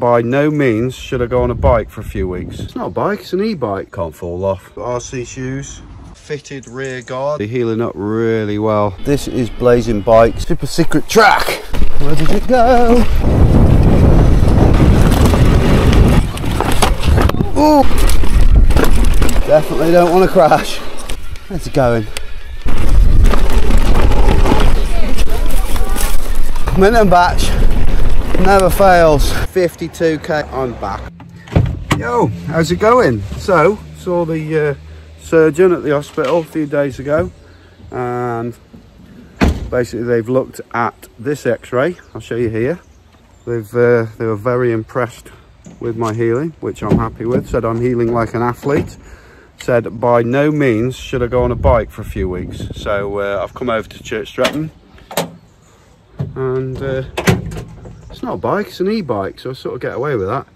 By no means should I go on a bike for a few weeks. It's not a bike, it's an e-bike. Can't fall off. RC shoes, fitted rear guard. They're healing up really well. This is Blazing Bike Super Secret Track. Where did it go? Ooh. Definitely don't want to crash. Where's it going? Minton Batch never fails. 52k i'm back. Yo how's it going? So saw the uh, surgeon at the hospital a few days ago and basically they've looked at this x-ray. I'll show you here. They've uh, they were very impressed with my healing which i'm happy with. Said i'm healing like an athlete. Said by no means should i go on a bike for a few weeks. So uh, i've come over to church stretton and uh, it's not a bike it's an e-bike so i sort of get away with that.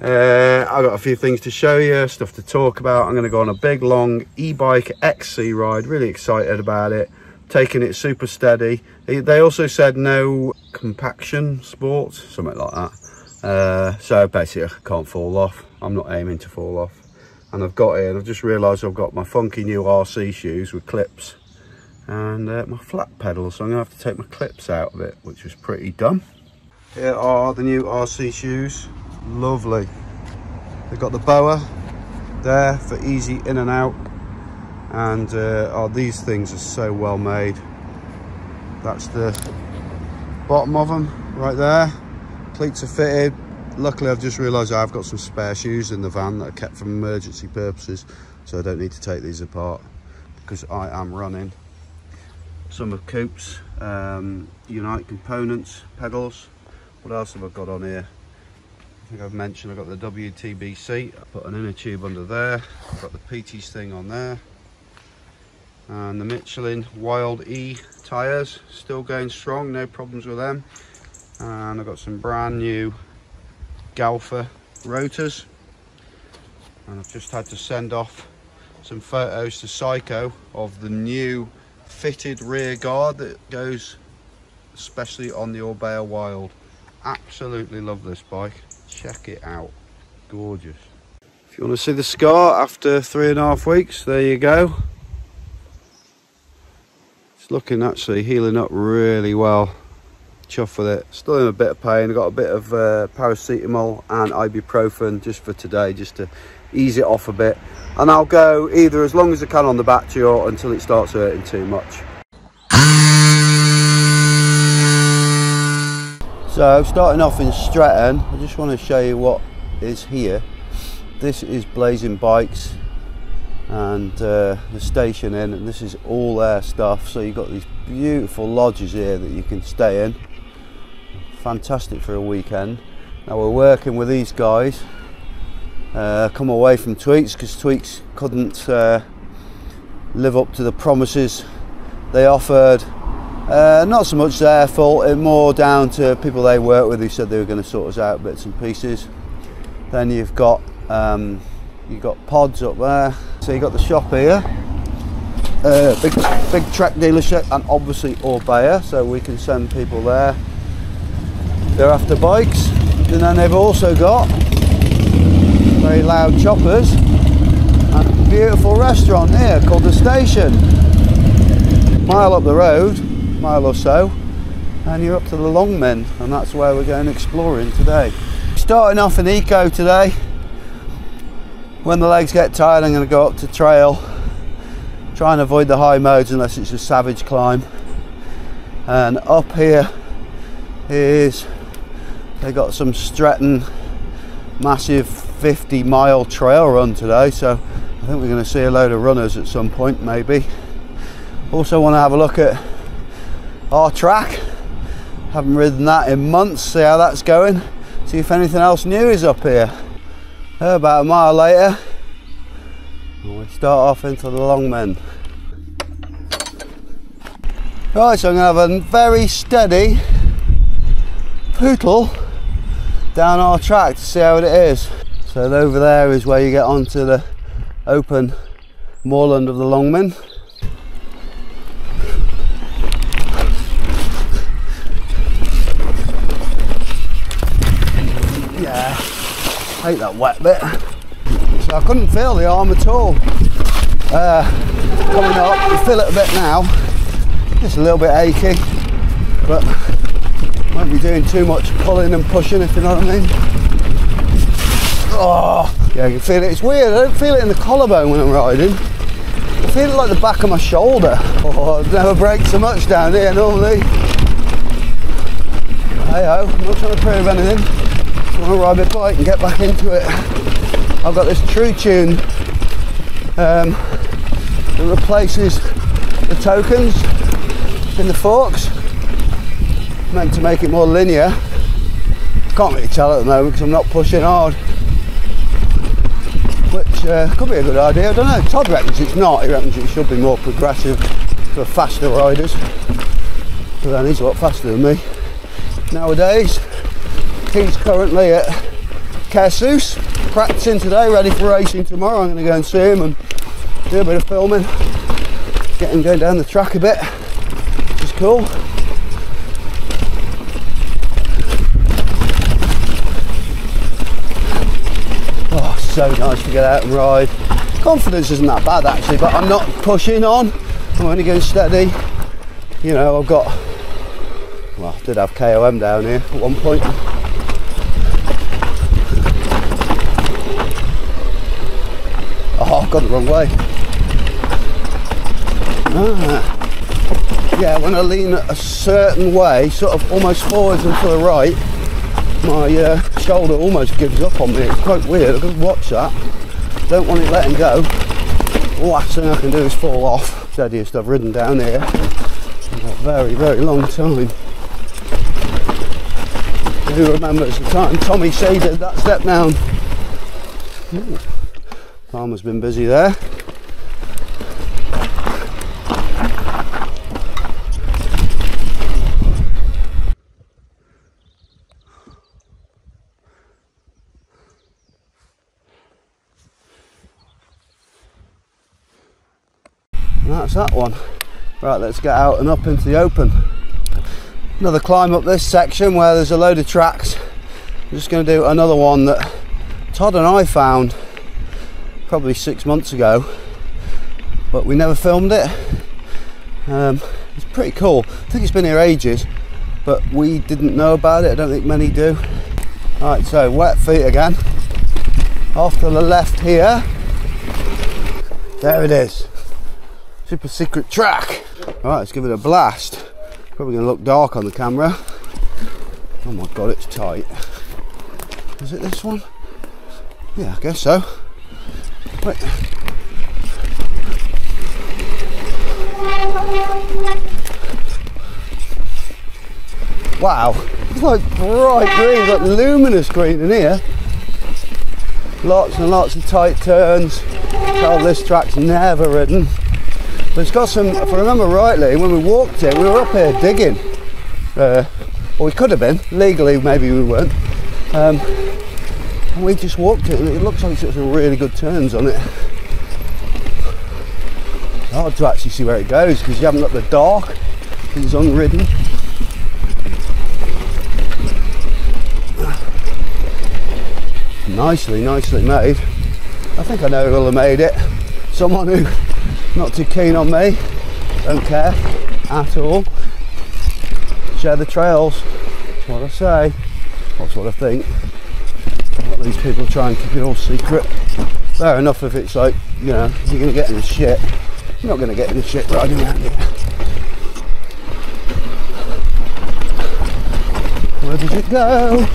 Uh, i've got a few things to show you stuff to talk about. I'm going to go on a big long e-bike xc ride really excited about it. Taking it super steady. They also said no compaction sports something like that. Uh, so basically i can't fall off. I'm not aiming to fall off. And i've got it i've just realized i've got my funky new rc shoes with clips. And uh, my flat pedal so i'm gonna have to take my clips out of it which was pretty dumb here are the new RC shoes. Lovely. They've got the boa there for easy in and out. And uh, oh, these things are so well made. That's the bottom of them right there. Cleats are fitted. Luckily, I've just realised I've got some spare shoes in the van that are kept for emergency purposes. So I don't need to take these apart because I am running. Some of Coop's um, Unite components, pedals, what else have I got on here? I think I've mentioned I've got the WTBC. I put an inner tube under there. I've got the PT's thing on there. And the Michelin Wild E tyres, still going strong, no problems with them. And I've got some brand new Galfer rotors. And I've just had to send off some photos to Sico of the new fitted rear guard that goes especially on the Orbea Wild absolutely love this bike. Check it out. Gorgeous. If you want to see the scar after three and a half weeks there you go. It's looking actually healing up really well. Chuff with it. Still in a bit of pain. I got a bit of uh, paracetamol and ibuprofen just for today just to ease it off a bit. And i'll go either as long as i can on the battery or until it starts hurting too much So starting off in Stretton, I just want to show you what is here. This is Blazing Bikes and uh, the station in and this is all their stuff. So you've got these beautiful lodges here that you can stay in. Fantastic for a weekend. Now we're working with these guys. Uh, come away from Tweeks because Tweeks couldn't uh, live up to the promises they offered uh, not so much their fault, it more down to people they work with who said they were going to sort us out bits and pieces. Then you've got um, you've got pods up there. So you've got the shop here, uh, big big Trek dealership, and obviously Orbea, so we can send people there. They're after bikes, and then they've also got very loud choppers and a beautiful restaurant here called the Station. Mile up the road, mile or so and you're up to the Longmynd and that's where we're going exploring today. Starting off in eco today. When the legs get tired I'm going to go up to trail. Try and avoid the high modes unless it's a savage climb. And up here is they got some Stretton massive 50 mile trail run today so I think we're going to see a load of runners at some point maybe. Also want to have a look at our track. Haven't ridden that in months, see how that's going. See if anything else new is up here. About a mile later, we start off into the Longmynd. Right, so I'm to have a very steady pootle down our track to see how it is. So over there is where you get onto the open moorland of the Longmynd. Hate that wet bit. So I couldn't feel the arm at all. Uh, coming up, you feel it a bit now. Just a little bit achy, but won't be doing too much pulling and pushing if you know what I mean. Oh, yeah, you feel it. It's weird. I don't feel it in the collarbone when I'm riding. I feel it like the back of my shoulder. Oh, it never breaks so much down here normally. Hey ho, I'm not trying to prove anything. Want to ride my bike and get back into it. I've got this True Tune um, that replaces the tokens in the forks. Meant to make it more linear. Can't really tell at the moment because I'm not pushing hard. Which uh, could be a good idea. I don't know. Todd reckons it's not. He reckons it should be more progressive for faster riders. But then he's a lot faster than me. Nowadays, he's currently at Cairns, practicing today, ready for racing tomorrow. I'm going to go and see him and do a bit of filming, get him going down the track a bit, which is cool. Oh, so nice to get out and ride. Confidence isn't that bad actually, but I'm not pushing on. I'm only going steady. You know, I've got, well, I did have KOM down here at one point. Oh, I've gone the wrong way. Ah. Yeah, when I lean a certain way, sort of almost forwards and to the right, my uh, shoulder almost gives up on me. It's quite weird. I've got can watch that. Don't want it letting go. Last thing I can do is fall off. Steadiest I've ridden down here in a very, very long time. Who remembers the time Tommy shaded that step down? Ooh. Farmer's been busy there. That's that one. Right, let's get out and up into the open. Another climb up this section where there's a load of tracks. I'm just going to do another one that Todd and I found probably six months ago, but we never filmed it. Um, it's pretty cool. I think it's been here ages, but we didn't know about it. I don't think many do. All right, so wet feet again. Off to the left here. There it is. Super secret track. All right, let's give it a blast. Probably gonna look dark on the camera. Oh my God, it's tight. Is it this one? Yeah, I guess so. Wait. Wow, it's like bright green, like luminous green in here. Lots and lots of tight turns. Tell this track's never ridden. But it's got some, if I remember rightly, when we walked it, we were up here digging. Uh, or we could have been, legally maybe we weren't. Um, we just walked it and it looks like it's got some really good turns on it. Hard to actually see where it goes because you haven't got the dark, it's unridden. Nicely, nicely made. I think I know who will have made it. Someone who not too keen on me, don't care at all. Share the trails, that's what I say, that's what I think. These people try and keep it all secret. Fair enough if it's like, you know, you're going to get in the shit. You're not going to get in the shit riding around here. Where does it go?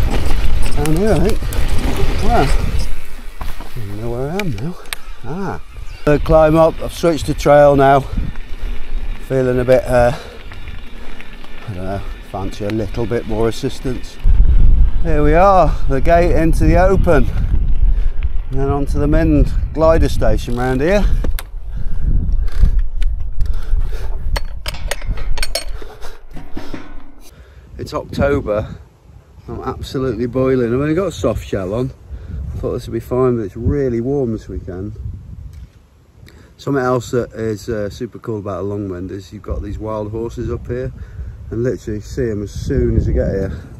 Down here, I think. Wow. I don't know where I am now. Ah. Third climb up, I've switched to trail now. Feeling a bit, uh, I don't know, fancy a little bit more assistance. Here we are, the gate into the open. And then onto the Mynd glider station round here. It's October. I'm absolutely boiling. I've only got a soft shell on. I thought this would be fine, but it's really warm this weekend. Something else that is uh, super cool about a Longmynd is you've got these wild horses up here and literally see them as soon as you get here.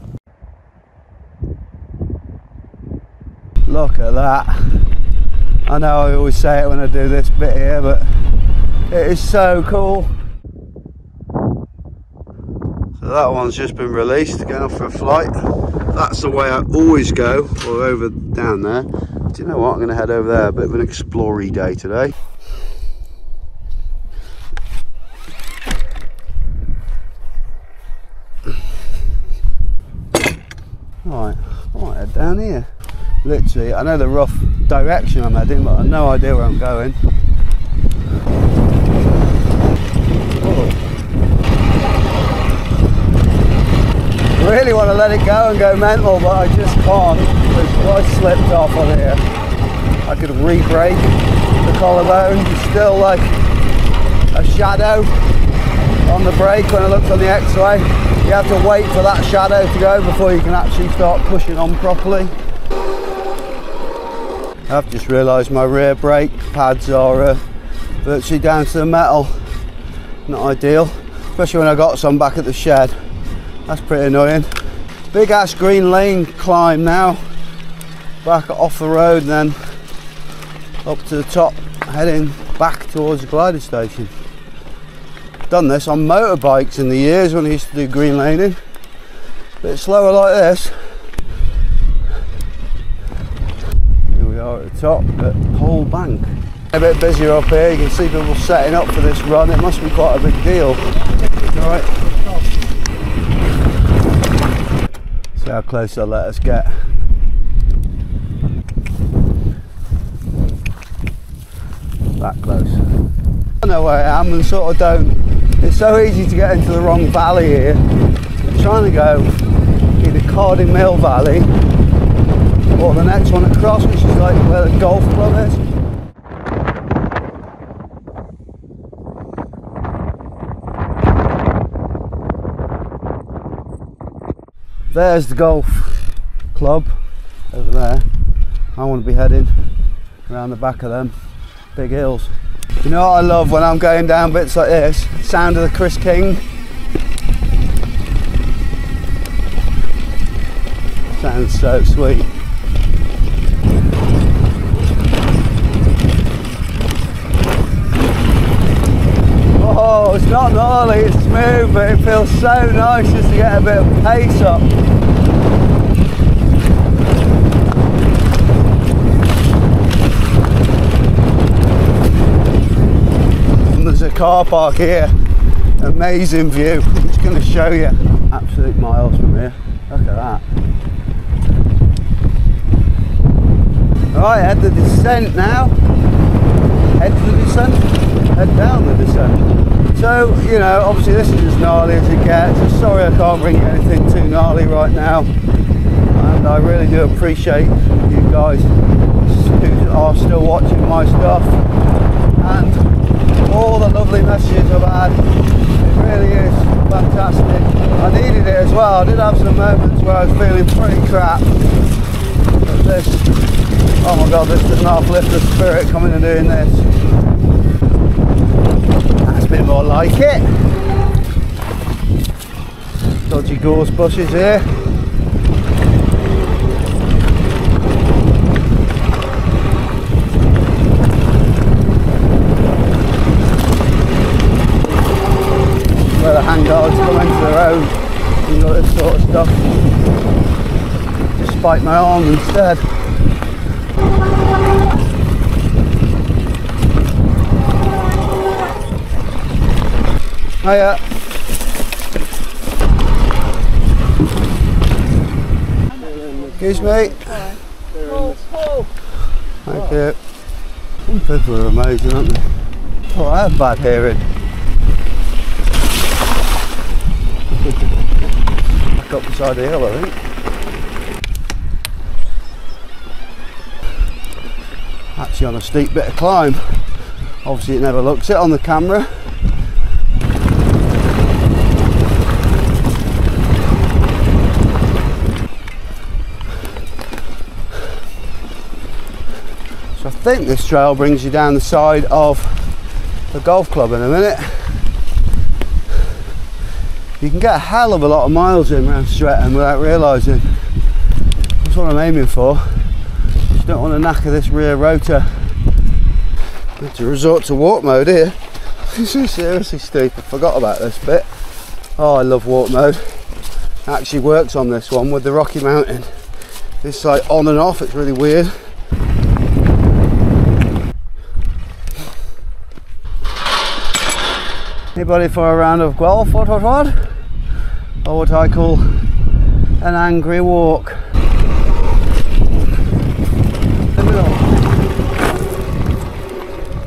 Look at that. I know I always say it when I do this bit here, but it is so cool. So that one's just been released, going off for a flight. That's the way I always go, or over down there. Do you know what? I'm going to head over there. A bit of an explory day today. Right, I might head down here. I know the rough direction I'm heading, but I've no idea where I'm going. Oh. really want to let it go and go mental, but I just can't I slipped off on here. I could re-brake the collarbone. It's still like a shadow on the brake when I looked on the X-ray. You have to wait for that shadow to go before you can actually start pushing on properly. I've just realised my rear brake pads are uh, virtually down to the metal. Not ideal, especially when I got some back at the shed. That's pretty annoying. Big ass green lane climb now. Back off the road then up to the top, heading back towards the glider station. Done this on motorbikes in the years when I used to do green laning. Bit slower like this. Here we at the top at Pole Bank. A bit busier up here, you can see people setting up for this run. It must be quite a big deal. Alright. See how close they'll let us get. That close. I know where I am and sort of don't. It's so easy to get into the wrong valley here. I'm trying to go either Carding Mill Valley or the next one across, which is like where the golf club is. There's the golf club over there. I want to be heading around the back of them big hills. You know what I love when I'm going down bits like this? Sound of the Chris King. Sounds so sweet. Gnarly, it's smooth, but it feels so nice just to get a bit of pace up. And there's a car park here, amazing view. I'm just going to show you absolute miles from here. Look at that. Right, head the descent now. Head to the descent, head down the descent. So, you know, obviously this is as gnarly as it gets. I'm sorry I can't bring you anything too gnarly right now. And I really do appreciate you guys who are still watching my stuff. And all the lovely messages I've had. It really is fantastic. I needed it as well. I did have some moments where I was feeling pretty crap. But this, oh my god, this does not uplift the spirit coming and doing this bit more like it. Dodgy gorse bushes here. Where the handguards come into the road and all this sort of stuff. Just spike my arm instead. Hiya. Excuse me. Thank you. Some people are amazing, aren't they? Oh, I have bad hearing. Back up beside the hill, I think. Actually on a steep bit of climb. Obviously it never looks it on the camera. Think this trail brings you down the side of the golf club in a minute. You can get a hell of a lot of miles in around Stretton without realising. That's what I'm aiming for. just don't want to knacker this rear rotor. Need to resort to walk mode here. This is seriously stupid. Forgot about this bit. Oh, I love walk mode. Actually works on this one with the Rocky Mountain. It's like on and off. It's really weird. Anybody for a round of golf? What, what, what? Or what I call an angry walk.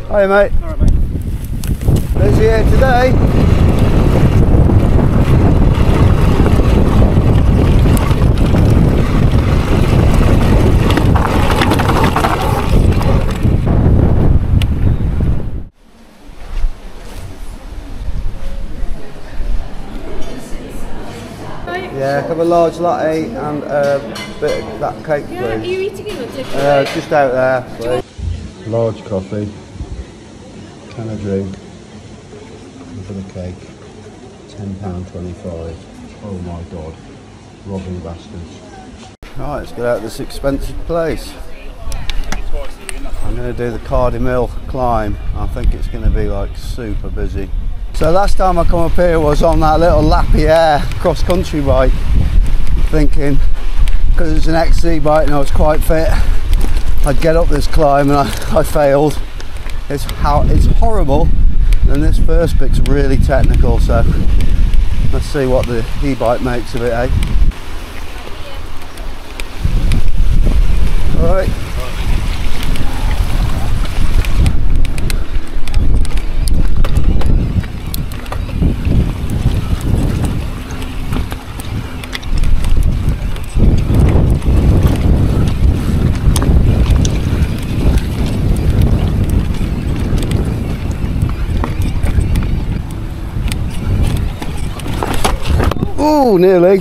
Hi mate. Alright, mate. Busy here today. Yeah, have a large latte and a bit of that cake, Yeah, are please. you eating it or Uh, just out there, please. Large coffee, can of drink, and for the cake, £10.25. Oh my god, robbing bastards. Right, let's get out of this expensive place. I'm going to do the Carding Mill climb. I think it's going to be like super busy. So last time I come up here was on that little Lapierre cross country bike, thinking because it's an XC bike and I was quite fit, I'd get up this climb and I, I failed. It's how it's horrible. And this first bit's really technical, so let's see what the e-bike makes of it, eh? Alright. Ooh, nearly.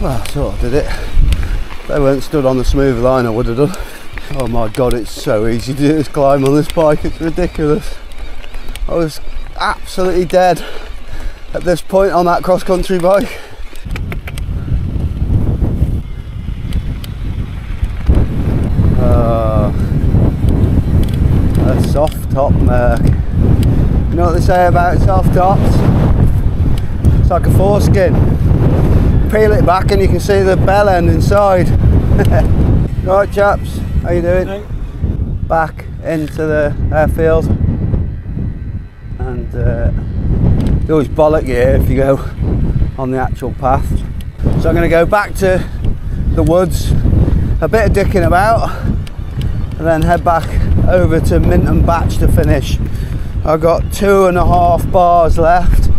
Well, I sort of did it. If they weren't stood on the smooth line, I would have done. Oh my god, it's so easy to do this climb on this bike, it's ridiculous. I was absolutely dead at this point on that cross country bike. Uh, a soft top Merc. You know what they say about soft tops? It's like a foreskin. Peel it back and you can see the bell end inside. right chaps, how you doing? Hey. Back into the airfield and uh, you always bollock here if you go on the actual path. So I'm going to go back to the woods, a bit of dicking about, and then head back over to Minton Batch to finish. I've got two and a half bars left.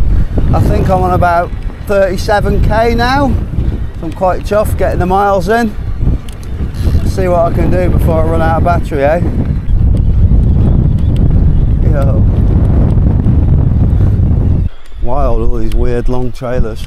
I think I'm on about 37k now. So I'm quite chuffed getting the miles in. See what I can do before I run out of battery, eh? Yo wild, all these weird long trailers.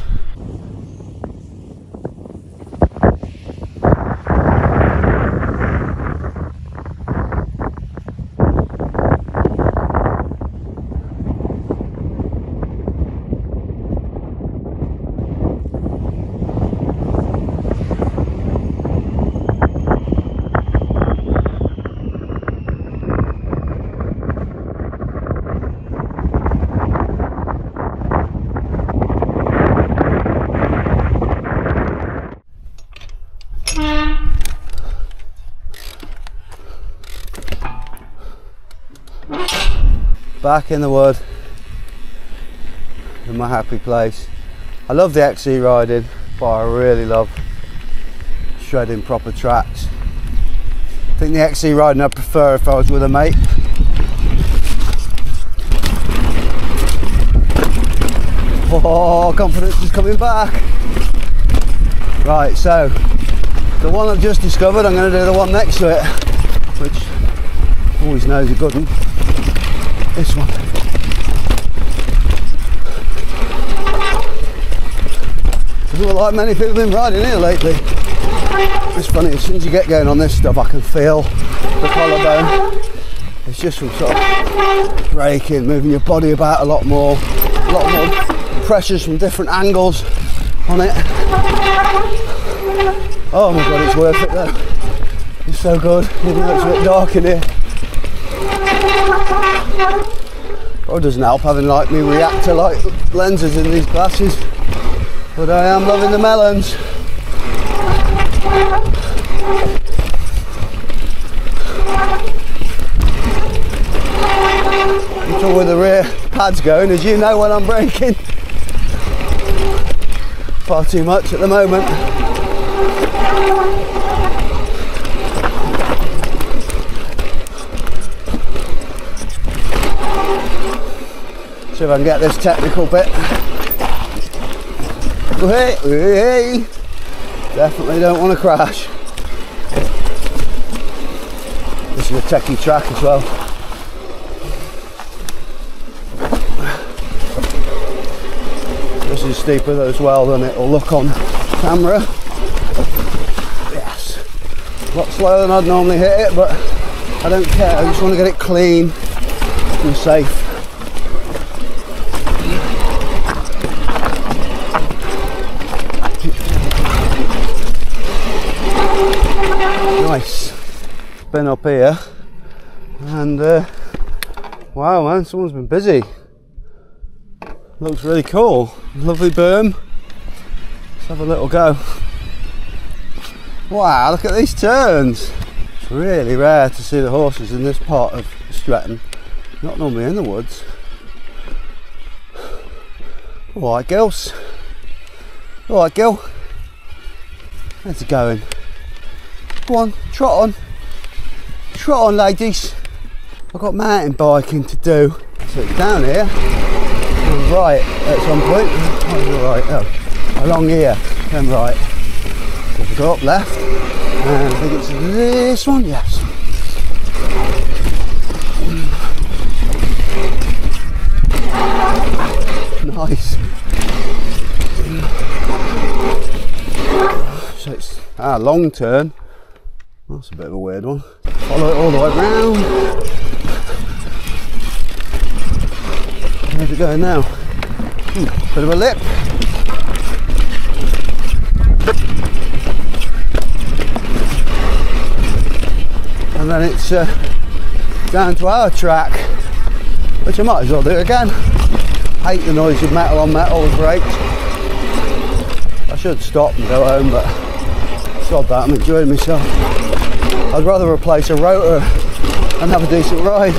Back in the wood, in my happy place. I love the XC riding, but I really love shredding proper tracks. I think the XC riding I prefer if I was with a mate. Oh, confidence is coming back. Right, so the one I've just discovered, I'm going to do the one next to it, which always knows a good one. This one. Doesn't like many people have been riding here lately. It's funny, as soon as you get going on this stuff, I can feel the collarbone. It's just from sort of braking, moving your body about a lot more, a lot more pressures from different angles on it. Oh my god, it's worth it though. It's so good, even though it's a bit dark in here. Or it doesn't help having like me reactor like lenses in these glasses. But I am loving the melons. Until with the rear pads going, as you know when I'm braking. Far too much at the moment. See if I can get this technical bit. Hey, hey. Definitely don't want to crash. This is a techie track as well. This is steeper as well than it'll look on camera. Yes. A lot slower than I'd normally hit it, but I don't care. I just want to get it clean and safe. Been up here and uh, wow man, someone's been busy. Looks really cool. Lovely berm. Let's have a little go. Wow, look at these turns. It's really rare to see the horses in this part of Stretton. Not normally in the woods. Alright, girls. Alright, girl. How's it going? Go on, trot on. Trot on, ladies. I've got mountain biking to do. So down here. Right at some point. Right, oh, along here. Then right. So go up left. And I think it's this one, yes. Nice. So it's ah, long turn. That's a bit of a weird one. Follow it all the way round. Where's it going now? Hmm, bit of a lip. And then it's uh, down to our track, which I might as well do again. Hate the noise of metal on metal brakes. I should stop and go home, but sod that, I'm enjoying myself. I'd rather replace a rotor and have a decent ride.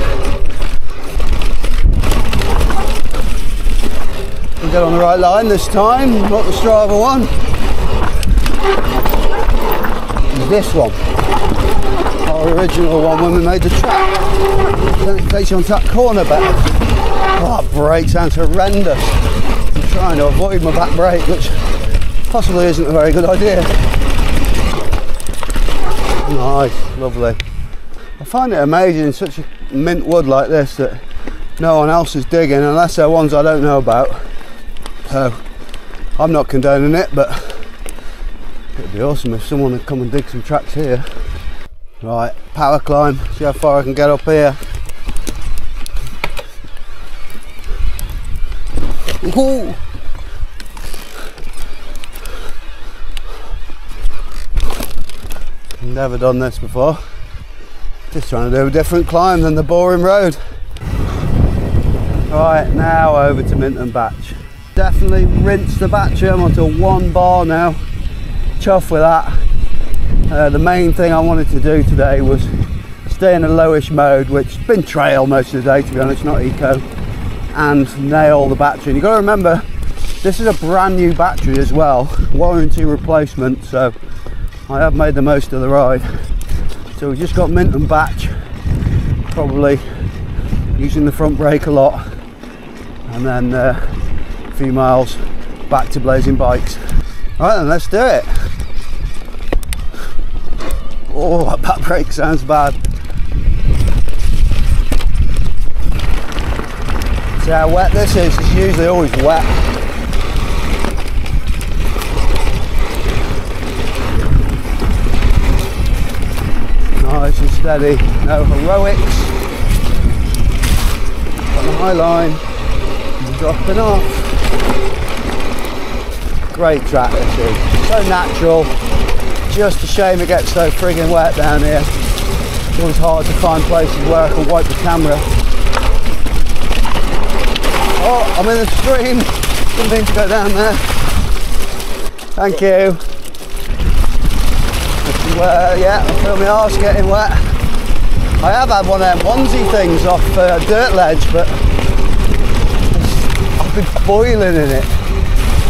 We get on the right line this time, not the Strava one. This one, our original one when we made the track. Then it takes you onto that corner better. Oh, that brake sounds horrendous. I'm trying to avoid my back brake, which possibly isn't a very good idea. Nice, lovely. I find it amazing in such a mint wood like this that no one else is digging unless they're ones I don't know about. So I'm not condoning it, but it'd be awesome if someone would come and dig some tracks here. Right, power climb, see how far I can get up here. Ooh. Never done this before. Just trying to do a different climb than the boring road. Right, now over to Minton Batch. Definitely rinse the battery. I'm onto one bar now. Chuff with that. Uh, the main thing I wanted to do today was stay in a lowish mode, which has been trail most of the day to be honest, not eco, and nail the battery. And you've got to remember, this is a brand new battery as well, warranty replacement, so I have made the most of the ride. So we've just got Minton Batch, probably using the front brake a lot, and then uh, a few miles back to Blazing Bikes. Right then, let's do it. Oh, that back brake sounds bad. See how wet this is? It's usually always wet. Steady, no heroics. On the high line, dropping off. Great track this is, so natural. Just a shame it gets so frigging wet down here. It's always hard to find places where I can wipe the camera. Oh, I'm in the stream. Mean to go down there. Thank you. Well, yeah, I feel my arse getting wet. I have had one of them onesie things off uh, Dirtlej, but I've been boiling in it.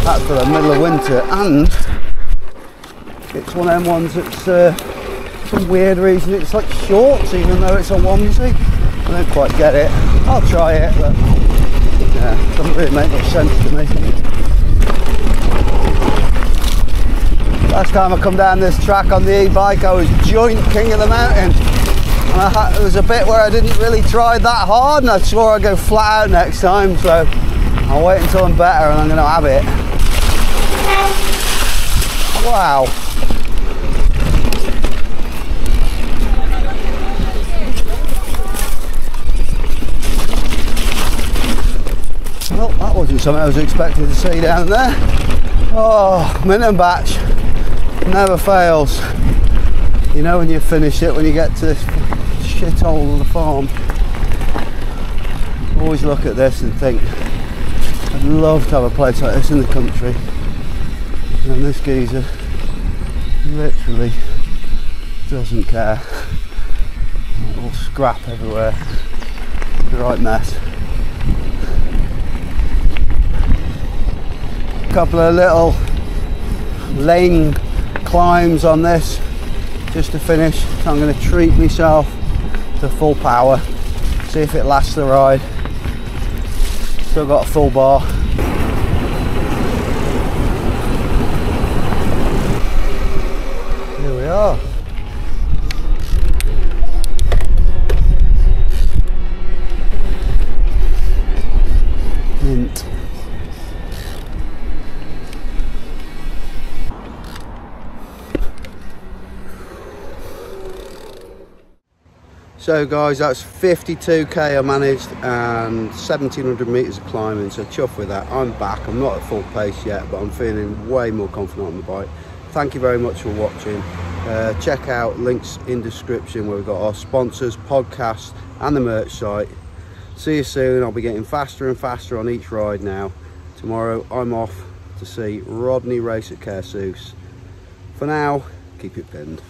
That's for the middle of winter, and it's one of them ones that's uh, some weird reason it's like shorts, even though it's a onesie. I don't quite get it. I'll try it, but yeah, doesn't really make much sense to me. Last time I come down this track on the e-bike, I was joint king of the mountain. And I had, was a bit where I didn't really try that hard, and I swore I'd go flat out next time. So I'll wait until I'm better, and I'm going to have it. Wow. Well, that wasn't something I was expecting to see down there. Oh, Minton Batch never fails. You know when you finish it, when you get to this shithole of the farm, always look at this and think, I'd love to have a place like this in the country. And this geezer literally doesn't care. All scrap everywhere. The right mess. Couple of little lane climbs on this just to finish. So I'm going to treat myself to full power, see if it lasts the ride. Still got a full bar. Here we are. So guys, that's 52k I managed and 1700 meters of climbing, so chuff with that. I'm back, I'm not at full pace yet, but I'm feeling way more confident on the bike. Thank you very much for watching. Uh, check out links in description where we've got our sponsors, podcast and the merch site. See you soon, I'll be getting faster and faster on each ride now. Tomorrow I'm off to see Rodney race at Caersws. For now, keep it pinned.